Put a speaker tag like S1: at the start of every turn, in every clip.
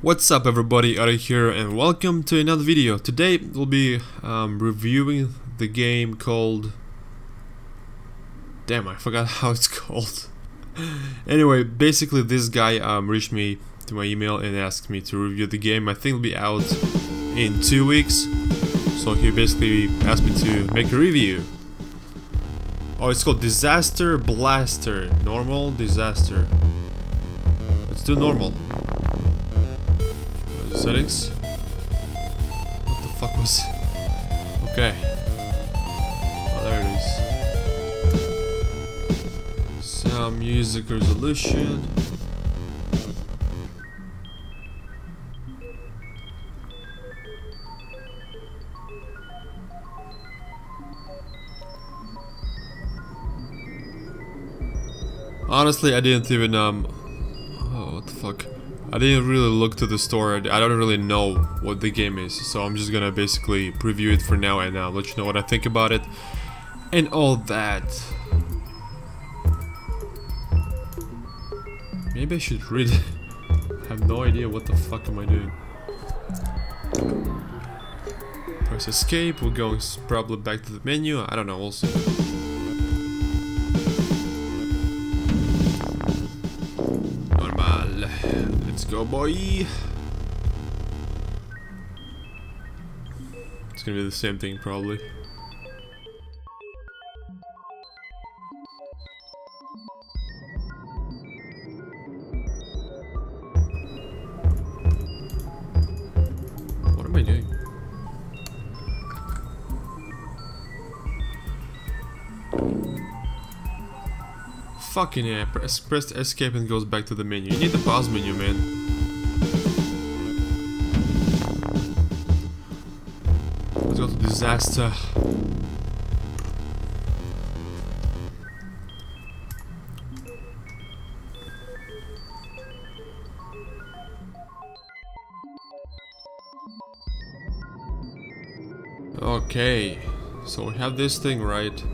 S1: What's up everybody, Ari here and welcome to another video. Today we'll be um, reviewing the game called... Damn, I forgot how it's called. anyway, basically this guy um, reached me to my email and asked me to review the game. I think it'll be out in two weeks. So he basically asked me to make a review. Oh, it's called Disastr Blastr. Normal, Disaster. Let's do normal. Settings. What the fuck was? Okay. Oh, there it is. Sound music resolution. Honestly, I didn't even um. Oh, what the fuck. I didn't really look to the store. I don't really know what the game is, so I'm just gonna basically preview it for now and uh, let you know what I think about it and all that. Maybe I should read. I have no idea what the fuck am I doing. Press escape. We're going probably back to the menu. I don't know. We'll see. Let's go, boy. It's gonna be the same thing, probably. Fucking yeah, press, press escape and goes back to the menu. You need the pause menu, man. Let's go to disaster. Okay, so we have this thing right.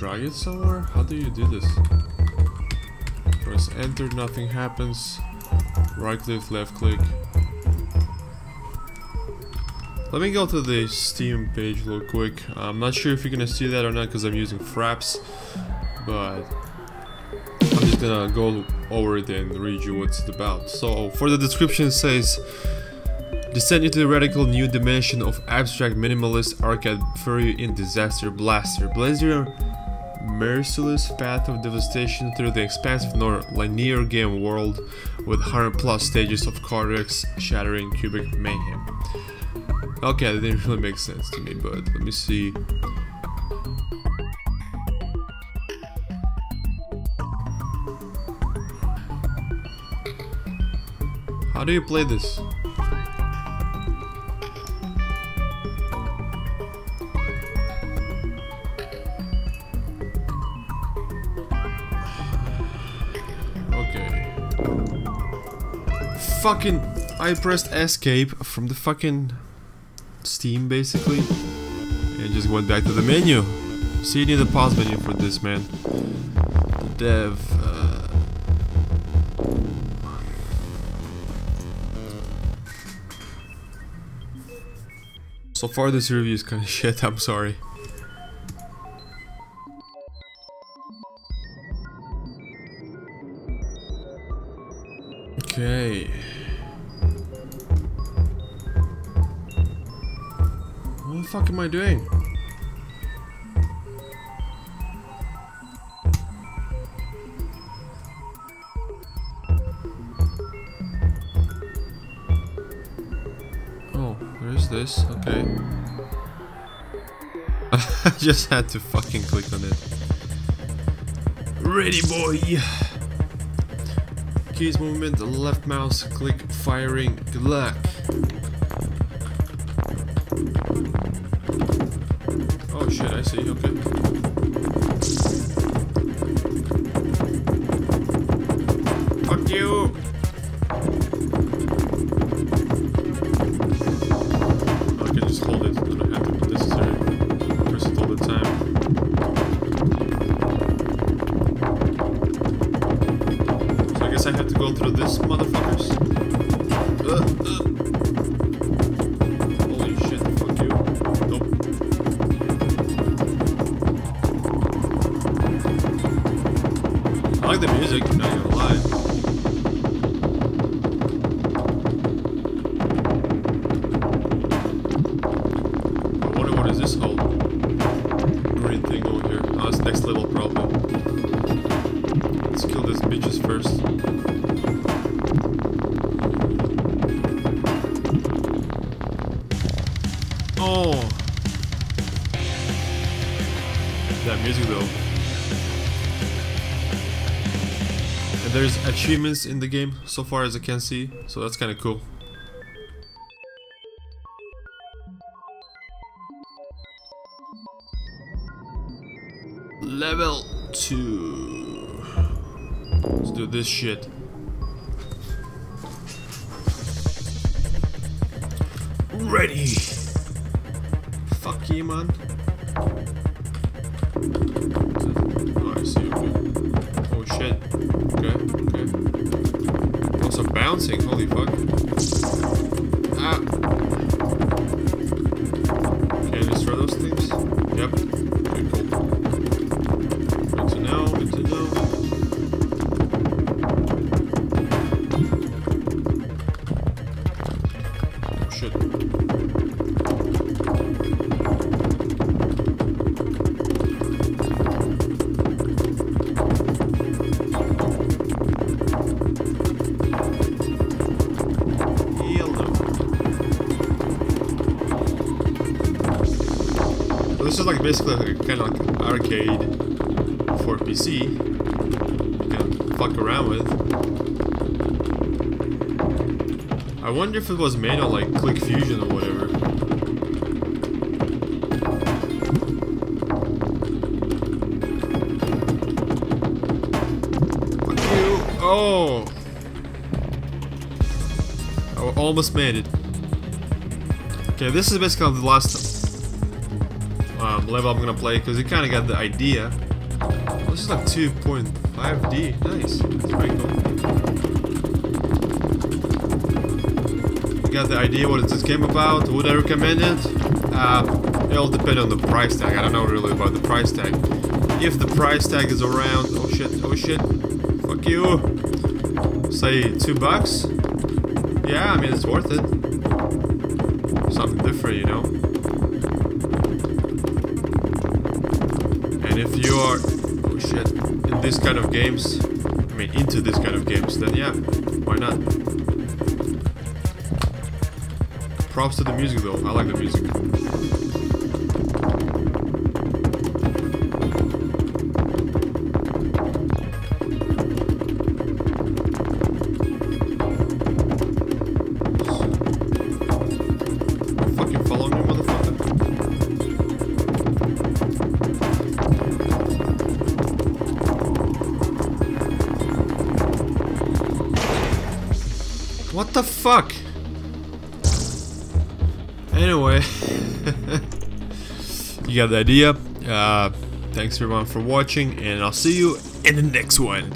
S1: Drag it somewhere? How do you do this? Press enter, nothing happens. Right click, left click. Let me go to the Steam page real quick. I'm not sure if you're gonna see that or not because I'm using Fraps, but I'm just gonna go over it and read you what it's about. So for the description says Descend into the radical new dimension of abstract minimalist arcade fury in Disastr Blastr. Blaze your merciless path of devastation through the expansive non-linear game world with 100 plus stages of cardiac shattering cubic mayhem. Okay, that didn't really make sense to me, but let me see. How do you play this? Fucking I pressed escape from the fucking Steam basically and just went back to the menu. See, you need a pause menu for this, man. Dev. Uh, so far, this review is kind of shit. I'm sorry. Okay. What the fuck am I doing? Oh, there's this, okay. I just had to fucking click on it. Ready boy! Keys movement, left mouse, click firing, good luck. Oh shit, I see, okay. Through this, motherfuckers. Uh, uh. I like the music, what is this whole green thing over here. Oh, it's next level probably. Let's kill these bitches first. There's achievements in the game so far as I can see, so that's kind of cool. Level 2. Let's do this shit. Ready. Fuck you, man. Oh, I see. Shit. Okay. Okay. Also bouncing. Holy fuck. Ah. Can I destroy those things? Yep. Okay, cool. Good to know. Good to know. Shit. This is like basically like, kind of like arcade for PC. You can fuck around with. I wonder if it was made on like Click Fusion or whatever. Fuck you! Oh! I almost made it. Okay, this is basically the last um, level I'm gonna play because you kind of got the idea. This is like 2.5D. Nice. That's pretty cool. You got the idea what is this game about? Would I recommend it? Uh, it all depends on the price tag. I don't know really about the price tag. If the price tag is around, oh shit, oh shit, fuck you. Say two bucks. Yeah, I mean it's worth it. Something different, you know. Are, oh shit, in this kind of games, I mean into this kind of games, then yeah, why not? Props to the music though, I like the music. What the fuck? Anyway, you got the idea. Uh, thanks everyone for watching, and I'll see you in the next one.